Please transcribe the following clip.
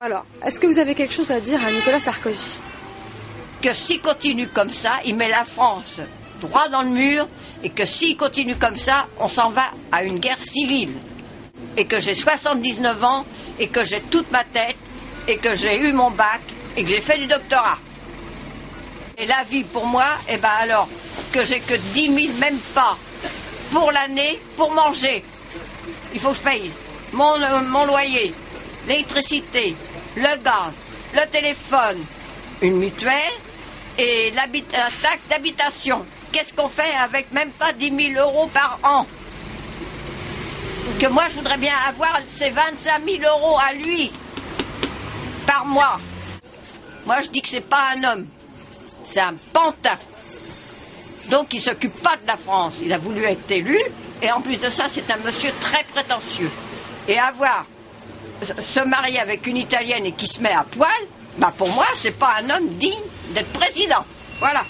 Alors, est-ce que vous avez quelque chose à dire à Nicolas Sarkozy? Que s'il continue comme ça, il met la France droit dans le mur et que s'il continue comme ça, on s'en va à une guerre civile. Et que j'ai 79 ans et que j'ai toute ma tête et que j'ai eu mon bac et que j'ai fait du doctorat. Et la vie pour moi, eh ben alors, que j'ai que 10 000, même pas, pour l'année, pour manger. Il faut que je paye mon, euh, mon loyer, l'électricité, le gaz, le téléphone, une mutuelle et la taxe d'habitation. Qu'est-ce qu'on fait avec même pas 10 000 euros par an? Que moi, je voudrais bien avoir ces 25 000 euros à lui par mois. Moi, je dis que c'est pas un homme, c'est un pantin. Donc, il s'occupe pas de la France. Il a voulu être élu, et en plus de ça, c'est un monsieur très prétentieux. Et avoir se marier avec une Italienne et qui se met à poil, bah pour moi, c'est pas un homme digne d'être président. Voilà.